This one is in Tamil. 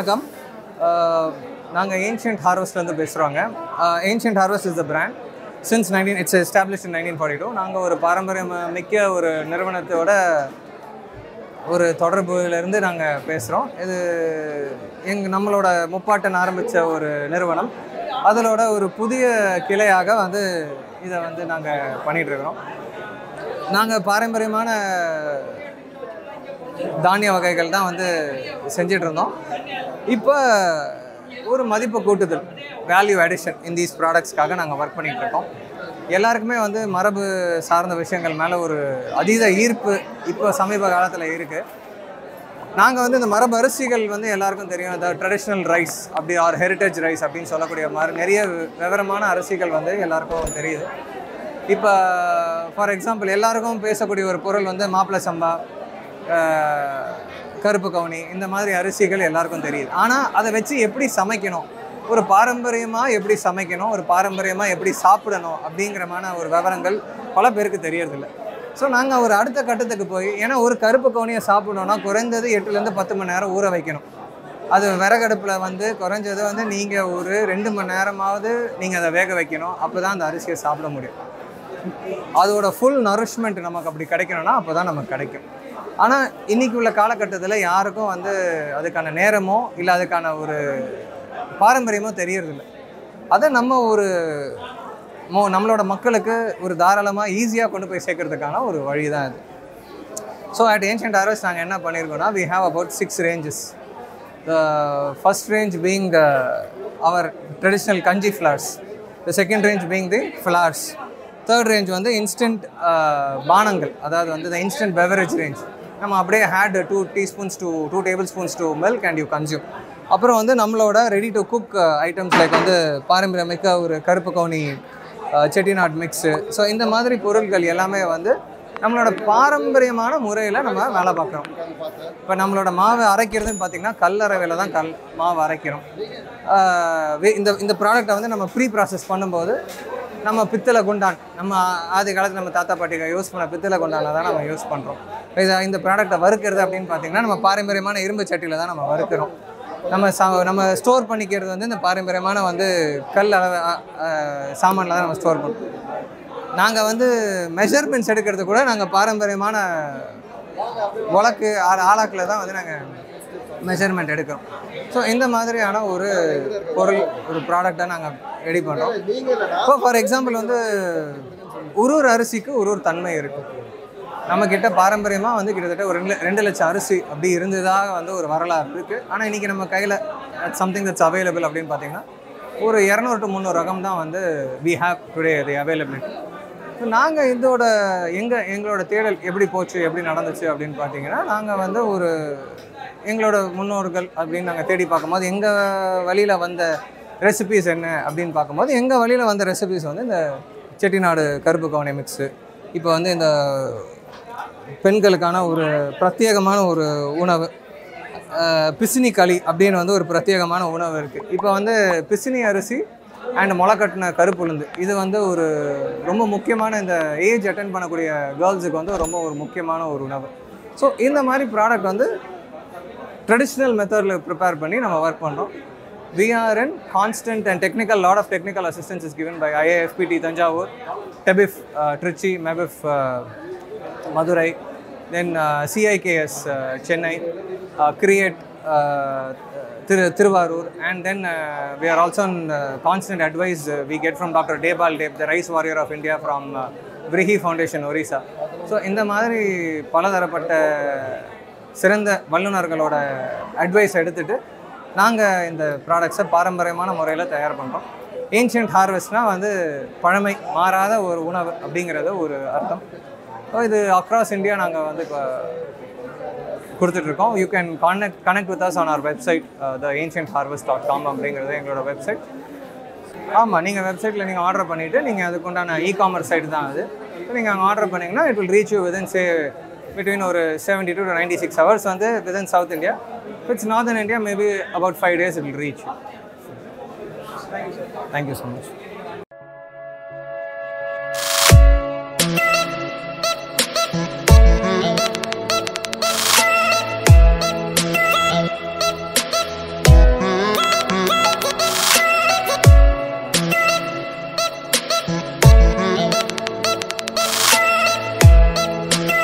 வணக்கம். நாங்கள் ஏன்ஷியன்ட் ஹார்வெஸ்ட்லேருந்து பேசுகிறோங்க ancient harvest is the brand since nineteen it's establish in nineteen forty two நாங்கள் ஒரு பாரம்பரியம் மிக்க ஒரு நிறுவனத்தோட ஒரு தொடர்புலேருந்து நாங்கள் பேசுகிறோம் இது எங் நம்மளோட முப்பாட்டன் ஆரம்பித்த ஒரு நிறுவனம். அதனோட ஒரு புதிய கிளையாக வந்து இதை வந்து நாங்கள் பண்ணிகிட்ருக்குறோம் நாங்கள் பாரம்பரியமான தானிய வகைகள் தான் வந்து செஞ்சிட்ருந்தோம். இப்போ ஒரு மதிப்பு கூட்டுதல் வேல்யூ அடிஷன் இன் தீஸ் ப்ராடக்ட்ஸ்க்காக நாங்கள் ஒர்க் பண்ணிகிட்ருக்கோம் எல்லாருக்குமே வந்து மரபு சார்ந்த விஷயங்கள் மேலே ஒரு அதீத ஈர்ப்பு இப்போ சமீப காலத்தில் இருக்குது நாங்கள் வந்து இந்த மரபு அரிசிகள் வந்து எல்லாருக்கும் தெரியும். இந்த ட்ரெடிஷ்னல் ரைஸ் அப்படி ஆர் ஹெரிட்டேஜ் ரைஸ் அப்படின்னு சொல்லக்கூடிய மாதிரி நிறைய விவரமான அரிசிகள் வந்து எல்லாருக்கும் தெரியுது. இப்போ ஃபார் எக்ஸாம்பிள் எல்லாருக்கும் பேசக்கூடிய ஒரு பொருள் வந்து மாப்பிள்ளை சம்பா கருப்பு கவுனி இந்த மாதிரி அரிசிகள் எல்லாருக்கும் தெரியுது. ஆனால் அதை வச்சு எப்படி சமைக்கணும்? ஒரு பாரம்பரியமாக எப்படி சமைக்கணும்? ஒரு பாரம்பரியமாக எப்படி சாப்பிடணும்? அப்படிங்கிறமான ஒரு விவரங்கள் பல பேருக்கு தெரியறதில்ல. ஸோ நாங்கள் ஒரு அடுத்த கட்டத்துக்கு போய் ஏன்னா ஒரு கருப்பு கவுனியை சாப்பிடணும்னா குறைந்தது எட்டுலேருந்து பத்து மணி நேரம் ஊற வைக்கணும். அது விறகடுப்பில் வந்து குறைஞ்சது வந்து நீங்கள் ஒரு ரெண்டு மணி நேரமாவது நீங்கள் அதை வேக வைக்கணும். அப்போ தான் அந்த அரிசியை சாப்பிட முடியும். அதோட ஃபுல் நரிஷ்மெண்ட் நமக்கு அப்படி கிடைக்கணும்னா அப்போ தான் நமக்கு கிடைக்கும். ஆனால் இன்றைக்கி உள்ள காலகட்டத்தில் யாருக்கும் வந்து அதுக்கான நேரமோ இல்லை அதுக்கான ஒரு பாரம்பரியமோ தெரியறதில்ல. அதை நம்ம ஒரு மோ நம்மளோட மக்களுக்கு ஒரு தாராளமாக ஈஸியாக கொண்டு போய் சேர்க்கறதுக்கான ஒரு வழி தான் இது ஸோ அட் ஏன்ஷியன்ட் ஆர்வஸ் நாங்கள் என்ன பண்ணியிருக்கோம்னா we have about six ranges the first range being our traditional kanji flours the second range being the flours third range வந்து இன்ஸ்டன்ட் uh, பானங்கள். அதாவது வந்து த இன்ஸ்டன்ட் பெவரேஜ் ரேஞ்ச் நம்ம அப்படியே add two teaspoons two two tablespoons to milk and you consume அப்புறம் வந்து நம்மளோட ready to cook items like வந்து பாரம்பரியமிக்க ஒரு கருப்பு கவுனி uh, செட்டிநாட் மிக்ஸு ஸோ இந்த மாதிரி பொருட்கள் எல்லாமே வந்து நம்மளோட பாரம்பரியமான முறையில் நம்ம வேலை பார்க்குறோம். இப்போ நம்மளோட மாவு அரைக்கிறதுன்னு பார்த்தீங்கன்னா கல்லறவையில் தான் கல் மாவு அரைக்கிறோம். Uh, வே- இந்த இந்த ப்ராடக்ட்டை வந்து நம்ம ப்ரீ ப்ராசஸ் பண்ணும்போது நம்ம பித்தளை குண்டான் நம்ம ஆதி காலத்தில் நம்ம தாத்தா பாட்டிகள் யூஸ் பண்ண பித்தளை குண்டானில் தான் நம்ம யூஸ் பண்ணுறோம் இந்த ப்ராடக்ட்டை வறுக்கிறது அப்படின்னு பார்த்தீங்கன்னா நம்ம பாரம்பரியமான இரும்பு சட்டியில் தான் நம்ம வறுக்கிறோம். நம்ம சா நம்ம ஸ்டோர் பண்ணிக்கிறது வந்து இந்த பாரம்பரியமான வந்து கல் அளவு சாமானில் தான் நம்ம ஸ்டோர் பண்ணுறோம் நாங்கள் வந்து மெஷர்மெண்ட்ஸ் எடுக்கிறது கூட நாங்கள் பாரம்பரியமான வழக்கு ஆளாக்கில் தான் வந்து நாங்கள் மெஷர்மெண்ட் எடுக்கிறோம். ஸோ இந்த மாதிரியான ஒரு பொருள் ஒரு ப்ராடக்டை நாங்கள் ரெடி பண்ணுறோம் இப்போ ஃபார் எக்ஸாம்பிள் வந்து ஒரு ஒரு அரிசிக்கு ஒரு ஒரு தன்மை இருக்குது நம்மக்கிட்ட பாரம்பரியமாக வந்து கிட்டத்தட்ட ஒரு ரெண்டு ரெண்டு லட்சம் அரிசி அப்படி இருந்ததாக வந்து ஒரு வரலாறு இருக்குது ஆனால் இன்றைக்கி நம்ம கையில் சம்திங் தட்ஸ் அவைலபிள் அப்படின்னு பார்த்தீங்கன்னா ஒரு இரநூறு டு முந்நூறு ரகம் தான் வந்து we have today the availability so நாங்கள் இதோட எங்கள் எங்களோட தேடல் எப்படி போச்சு எப்படி நடந்துச்சு அப்படின்னு பார்த்தீங்கன்னா நாங்கள் வந்து ஒரு எங்களோட முன்னோர்கள் அப்படின்னு நாங்கள் தேடி பார்க்கும்போது எங்கள் வழியில் வந்த ரெசிபீஸ் என்ன அப்படின்னு பார்க்கும்போது எங்கள் வழியில் வந்த ரெசிபீஸ் வந்து இந்த செட்டிநாடு கருப்பு கவனை மிக்ஸு இப்போ வந்து இந்த பெண்களுக்கான ஒரு பிரத்யேகமான ஒரு உணவு. பிசினி களி அப்படின்னு வந்து ஒரு பிரத்யேகமான உணவு இருக்குது இப்போ வந்து பிசினி அரிசி அண்ட் முளைக்கட்டின கருப்புளுந்து இது வந்து ஒரு ரொம்ப முக்கியமான இந்த ஏஜ் அட்டன் பண்ணக்கூடிய கேர்ள்ஸுக்கு வந்து ரொம்ப ஒரு முக்கியமான ஒரு உணவு. ஸோ இந்த மாதிரி ப்ராடக்ட் வந்து ட்ரெடிஷ்னல் மெத்தடில் ப்ரிப்பேர் பண்ணி நம்ம ஒர்க் பண்ணுறோம் we are in constant and technical lot of technical assistance is given by IAFPD Thanjavur டெபிஃப் Trichy மெபிஃப் Madurai then CIKS Chennai create Thiru Thiruvarur and then we are also constant advice we get from doctor Debal Deb the rice warrior of India from Vrihi foundation Orissa so இந்த மாதிரி பலதரப்பட்ட சிறந்த வல்லுநர்களோட அட்வைஸ் எடுத்துகிட்டு நாங்கள் இந்த ப்ராடக்ட்ஸை பாரம்பரியமான முறையில் தயார் பண்ணுறோம் ஏன்ஷியன்ட் ஹார்வெஸ்ட்னால் வந்து பழமை மாறாத ஒரு உணவு அப்படிங்கிறது ஒரு அர்த்தம். இது அக்ராஸ் இந்தியா நாங்கள் வந்து இப்போ கொடுத்துட்ருக்கோம். You can contact connect with us on our website the ancient harvest dot com அப்படிங்கிறது எங்களோட வெப்சைட் ஆமாம் நீங்கள் வெப்சைட்டில் நீங்கள் ஆர்டர் பண்ணிவிட்டு நீங்கள் அதுக்குண்டான இ காமர்ஸ் சைட் தான் அது. நீங்கள் அங்கே ஆர்டர் பண்ணிங்கன்னா it will reach you within say between ஒரு seventy two to ninety six hours வந்து within south India it's northern India maybe about five days it will reach thank you so much